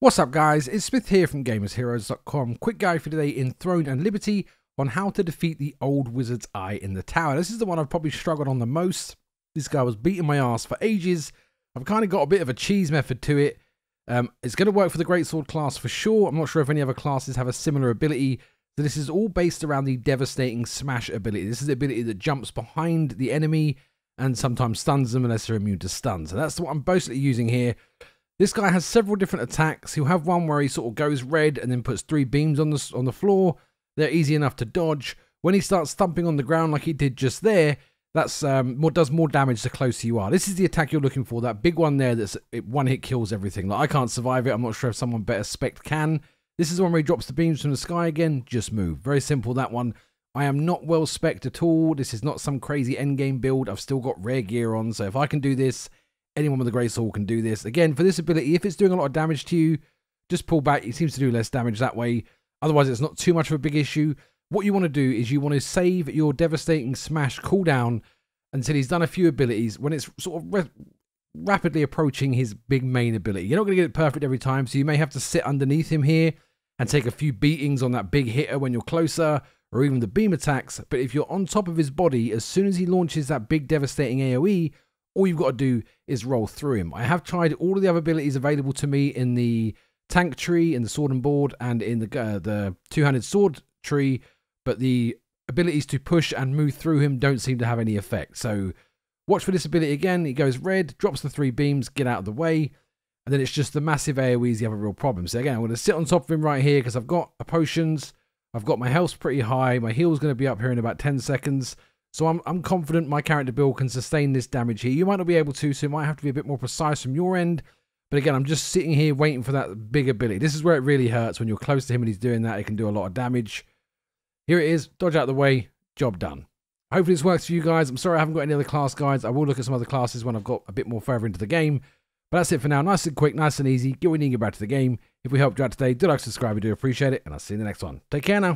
What's up guys, it's Smith here from GamersHeroes.com. Quick guide for today in Throne and Liberty on how to defeat the old Wizard's Eye in the tower. This is the one I've probably struggled on the most. This guy was beating my ass for ages. I've kind of got a bit of a cheese method to it. Um, it's going to work for the Greatsword class for sure. I'm not sure if any other classes have a similar ability. So this is all based around the devastating smash ability. This is the ability that jumps behind the enemy and sometimes stuns them unless they're immune to stuns. So that's what I'm basically using here. This guy has several different attacks. He'll have one where he sort of goes red and then puts three beams on the on the floor. They're easy enough to dodge. When he starts thumping on the ground like he did just there, that's um, does more damage the closer you are. This is the attack you're looking for. That big one there that's it, one hit kills everything. Like I can't survive it. I'm not sure if someone better spec can. This is one where he drops the beams from the sky again. Just move. Very simple that one. I am not well spec'd at all. This is not some crazy endgame build. I've still got rare gear on. So if I can do this, anyone with a Greatsword can do this. Again, for this ability, if it's doing a lot of damage to you, just pull back. It seems to do less damage that way. Otherwise, it's not too much of a big issue. What you want to do is you want to save your devastating smash cooldown until he's done a few abilities when it's sort of rapidly approaching his big main ability. You're not going to get it perfect every time, so you may have to sit underneath him here and take a few beatings on that big hitter when you're closer, or even the beam attacks. But if you're on top of his body, as soon as he launches that big devastating AoE, all you've got to do is roll through him. I have tried all of the other abilities available to me in the tank tree, in the sword and board, and in the uh, the two-handed sword tree, but the abilities to push and move through him don't seem to have any effect. So watch for this ability again. He goes red, drops the three beams, get out of the way, and then it's just the massive AoEs you have a real problem. So again, I'm going to sit on top of him right here because I've got a potions, I've got my health pretty high, my heal's going to be up here in about 10 seconds. So I'm, I'm confident my character build can sustain this damage here. You might not be able to, so it might have to be a bit more precise from your end. But again, I'm just sitting here waiting for that big ability. This is where it really hurts when you're close to him and he's doing that. It can do a lot of damage. Here it is. Dodge out of the way. Job done. Hopefully this works for you guys. I'm sorry I haven't got any other class guides. I will look at some other classes when I've got a bit more further into the game. But that's it for now. Nice and quick, nice and easy. Get what you need to get back to the game. If we helped you out today, do like, subscribe. We do appreciate it. And I'll see you in the next one. Take care now.